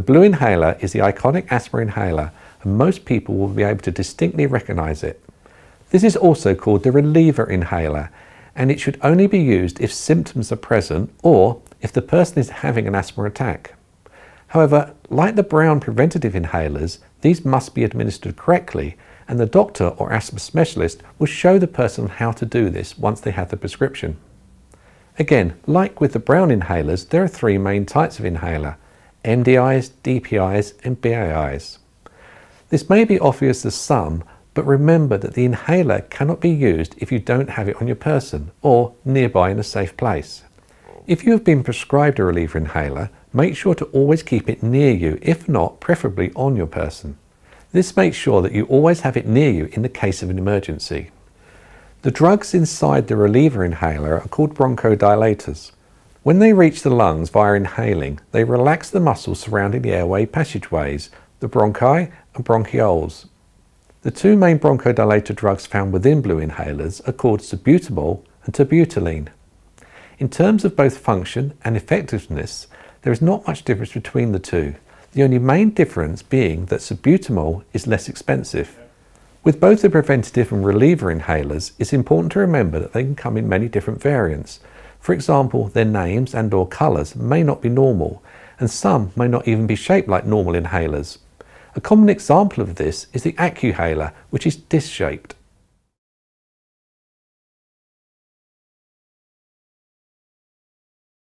blue inhaler is the iconic asthma inhaler and most people will be able to distinctly recognize it. This is also called the reliever inhaler and it should only be used if symptoms are present or if the person is having an asthma attack. However, like the brown preventative inhalers, these must be administered correctly and the doctor or asthma specialist will show the person how to do this once they have the prescription. Again, like with the brown inhalers, there are three main types of inhaler, MDIs, DPIs and BAIs. This may be obvious to some, but remember that the inhaler cannot be used if you don't have it on your person or nearby in a safe place. If you have been prescribed a reliever inhaler, make sure to always keep it near you, if not, preferably on your person. This makes sure that you always have it near you in the case of an emergency. The drugs inside the reliever inhaler are called bronchodilators. When they reach the lungs via inhaling, they relax the muscles surrounding the airway passageways, the bronchi and bronchioles. The two main bronchodilator drugs found within blue inhalers are called salbutamol and terbutaline. In terms of both function and effectiveness, there is not much difference between the two, the only main difference being that salbutamol is less expensive. With both the preventative and reliever inhalers, it's important to remember that they can come in many different variants. For example, their names and or colours may not be normal, and some may not even be shaped like normal inhalers. A common example of this is the AccuHaler, which is disc-shaped.